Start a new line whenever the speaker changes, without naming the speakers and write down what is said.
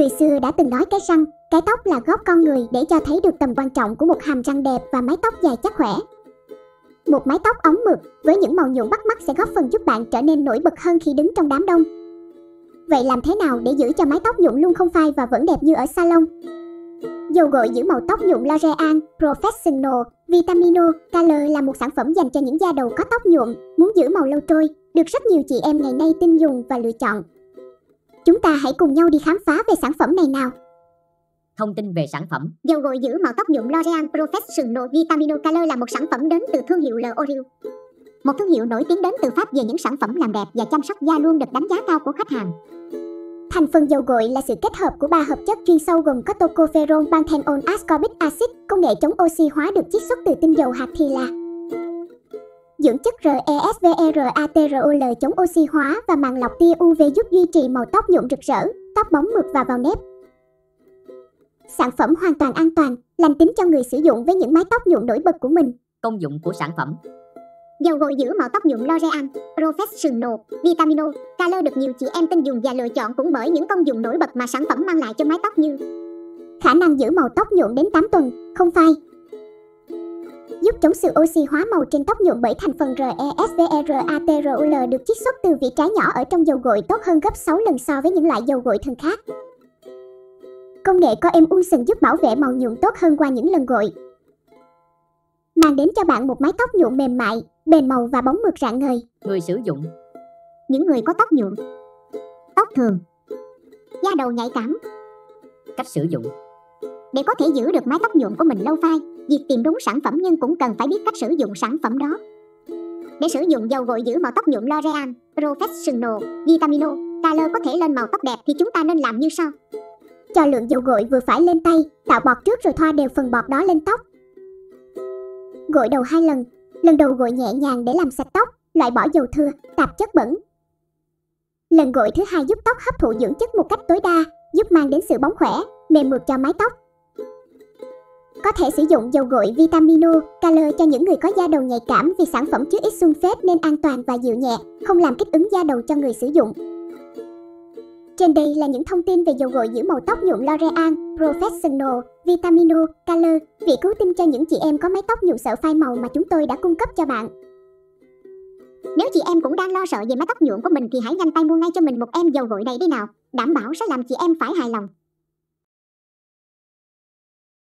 Người xưa đã từng nói cái răng, cái tóc là gốc con người để cho thấy được tầm quan trọng của một hàm răng đẹp và mái tóc dài chắc khỏe. Một mái tóc ống mượt với những màu nhuộm bắt mắt sẽ góp phần giúp bạn trở nên nổi bật hơn khi đứng trong đám đông. Vậy làm thế nào để giữ cho mái tóc nhuộm luôn không phai và vẫn đẹp như ở salon? Dầu gội giữ màu tóc nhuộm L'Oreal Professional Vitamino Color là một sản phẩm dành cho những da đầu có tóc nhuộm, muốn giữ màu lâu trôi, được rất nhiều chị em ngày nay tin dùng và lựa chọn. Chúng ta hãy cùng nhau đi khám phá về sản phẩm này nào.
Thông tin về sản phẩm.
Dầu gội giữ màu tóc nhuộm L'Oreal Professional Vitamino Color là một sản phẩm đến từ thương hiệu L'Oreal. Một thương hiệu nổi tiếng đến từ Pháp về những sản phẩm làm đẹp và chăm sóc da luôn được đánh giá cao của khách hàng.
Thành phần dầu gội là sự kết hợp của ba hợp chất chuyên sâu gồm có tocopherol, panthenol, ascorbic acid, công nghệ chống oxy hóa được chiết xuất từ tinh dầu hạt thì là dưỡng chất RESVERATROL chống oxy hóa và màng lọc tia UV giúp duy trì màu tóc nhuộm rực rỡ, tóc bóng mượt và vào nếp. Sản phẩm hoàn toàn an toàn, lành tính cho người sử dụng với những mái tóc nhuộm nổi bật của mình.
Công dụng của sản phẩm.
Dầu gội giữ màu tóc nhuộm L'Oreal Professional Vitamino Color được nhiều chị em tin dùng và lựa chọn cũng bởi những công dụng nổi bật mà sản phẩm mang lại cho mái tóc như
Khả năng giữ màu tóc nhuộm đến 8 tuần, không phai. Giúp chống sự oxy hóa màu trên tóc nhuộm bởi thành phần RESVERATROL được chiết xuất từ vị trái nhỏ ở trong dầu gội tốt hơn gấp 6 lần so với những loại dầu gội thường khác. Công nghệ có emulsion giúp bảo vệ màu nhuộm tốt hơn qua những lần gội. Mang đến cho bạn một mái tóc nhuộm mềm mại, bền màu và bóng mượt rạng ngời.
Người sử dụng.
những người có tóc nhuộm, tóc thường, da đầu nhạy cảm
Cách sử dụng
để có thể giữ được mái tóc nhuộm của mình lâu phai. Việc tìm đúng sản phẩm nhưng cũng cần phải biết cách sử dụng sản phẩm đó. Để sử dụng dầu gội giữ màu tóc nhuộm L'Oreal Professional Vitamino Color có thể lên màu tóc đẹp thì chúng ta nên làm như sau.
Cho lượng dầu gội vừa phải lên tay, tạo bọt trước rồi thoa đều phần bọt đó lên tóc. Gội đầu hai lần, lần đầu gội nhẹ nhàng để làm sạch tóc, loại bỏ dầu thừa, tạp chất bẩn. Lần gội thứ hai giúp tóc hấp thụ dưỡng chất một cách tối đa, giúp mang đến sự bóng khỏe, mềm mượt cho mái tóc. Có thể sử dụng dầu gội Vitamino Color cho những người có da đầu nhạy cảm vì sản phẩm chứa ít sulfate nên an toàn và dịu nhẹ, không làm kích ứng da đầu cho người sử dụng. Trên đây là những thông tin về dầu gội giữ màu tóc nhuộm L'Oreal Professional Vitamino Color, vị cứu tinh cho những chị em có mái tóc nhuộm sợ phai màu mà chúng tôi đã cung cấp cho bạn.
Nếu chị em cũng đang lo sợ về mái tóc nhuộm của mình thì hãy nhanh tay mua ngay cho mình một em dầu gội này đi nào, đảm bảo sẽ làm chị em phải hài lòng.